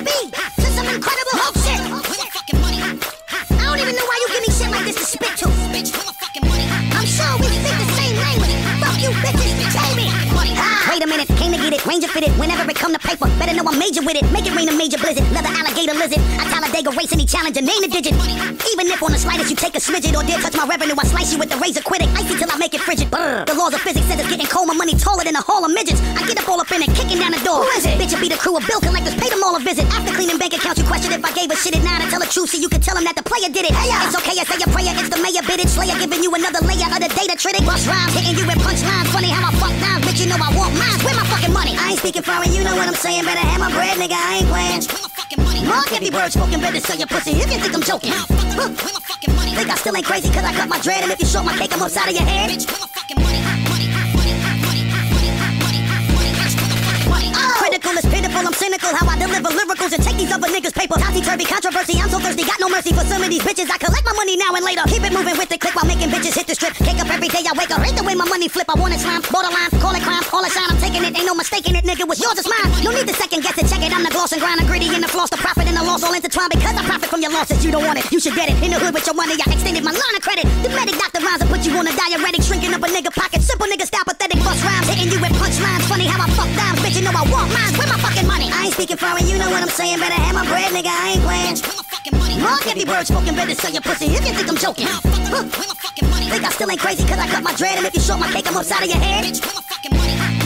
你 Ranger fitted whenever it come to paper. Better know I'm major with it. Make it rain a major blizzard. Leather alligator lizard. I Talladega race any challenger. Name a digit. Even if on the slightest you take a smidget or dare touch my revenue, I slice you with the razor. Quit it. Icy till I make it frigid. Brr. The laws of physics says it's getting cold. My money taller than a hall of midgets. I get up all up in it, kicking down the door. Who is it? Bitch, it be the crew of bill collectors. Pay them all a visit. After cleaning bank accounts, you question if I gave a shit at nine. I tell the truth so you can tell them that the player did it. Hey, yeah. It's okay, I say a prayer. It's the mayor bid it. Slayer giving you another layer of the data trick. Busta Rhymes, hitting you with punchlines. Funny how I I ain't speaking foreign, you know what I'm saying. Better have my bread, nigga. I ain't playing. Where my fucking money? Mark every word spoken, better sell your pussy if you think I'm joking. Huh. Where my fucking money? Think I still ain't crazy cause I cut my dread and if you short my cake, I'm upside of your head. Bitch, where my fucking money? Money, money, money, money, money, money. Bitch, where my fucking money? Oh! Critical is pitiful, I'm cynical how I deliver lyricals and take these other niggas' paper. Topsy turvy controversy, I'm so thirsty, got no mercy for some of these bitches. I collect my money now and later. Keep it moving with the click while making bitches hit the strip. Cake up every day I wake up. Hate the way my money flip. I want it slime, borderline, call it crime, all the shine. I'm taking it, ain't no mistaking it, yours is mine. No need to second guess it, check it. I'm the gloss and grind, the gritty and the floss, the profit and the loss all intertwined because I profit from your losses. You don't want it, you should get it. In the hood with your money, I extended my line of credit. The medic doctor rhymes will put you on a diuretic, shrinking up a nigga pocket. Simple nigga style, pathetic Busta Rhymes, hitting you with punchlines. Funny how I fuck down, bitch. You know I want mine. Where my fucking money? I ain't speaking foreign, you know what I'm saying. Better have my bread, nigga. I ain't playing. Bitch, where my fucking money? Mark every word spoken, better sell your pussy if you think I'm joking. Huh. My fucking money? Think I still ain't crazy cause I cut my dread and if you short my cake, I'm upside of your head. Bitch, where my fucking money?